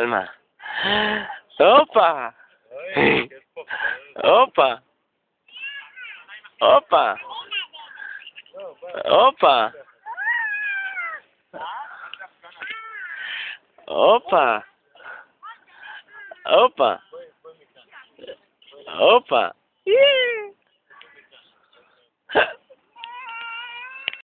calma. ¡Opa! ¡Opa! ¡Opa! ¡Opa! ¡Opa! ¡Opa! ¡Opa! Yeah.